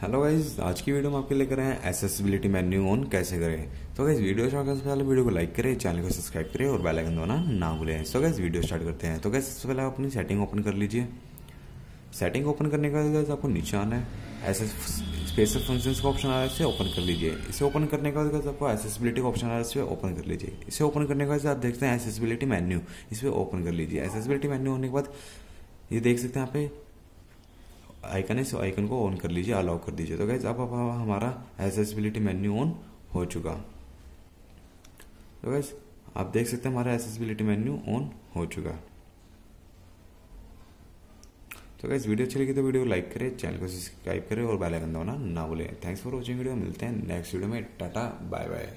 Hello guys आज की video में आपके लेकर आए हैं एसेसिबिलिटी मेन्यू ऑन कैसे करें? तो गाइज़ वीडियो स्टार्ट करने से पहले वीडियो को लाइक करें चैनल को सब्सक्राइब करें और बेल आइकन दबाना ना भूलें। सो गाइज़ वीडियो स्टार्ट करते हैं। तो गाइज़ सबसे पहले आप अपनी सेटिंग ओपन कर लीजिए। सेटिंग ओपन करने के बाद आपको नीचे आना है ऐसे स्पेशल फ़ंक्शन का ऑप्शन आ रहा है, इसे ओपन कर लीजिए। इसे ओपन करने के बाद आपको एसेसिबिलिटी का ऑप्शन आ रहा है, इसे ओपन कर लीजिए। इसे ओपन करने के बाद आप देखते हैं एसेसिबिलिटी मेन्यू इस पर ओपन कर लीजिए। एसेसिबिलिटी मेन्यू होने के बाद ये देख सकते हैं यहाँ पे आइकन है इस आइकन को ऑन कर लीजिए अलाउ कर दीजिए। तो गैस अब अब हमारा एसेसिबिलिटी मेन्यू ऑन हो चुका। तो गैस आप देख सकते हैं हमारा एसेसिबिलिटी मेन्यू ऑन हो चुका। तो गैस वीडियो अच्छी लगी तो वीडियो लाइक करें चैनल को सब्सक्राइब करें और बेल आइकन दबाना ना भूलें। थैंक्स फॉर वॉचिंग वीडियो मिलते हैं नेक्स्ट वीडियो में। Tata bye bye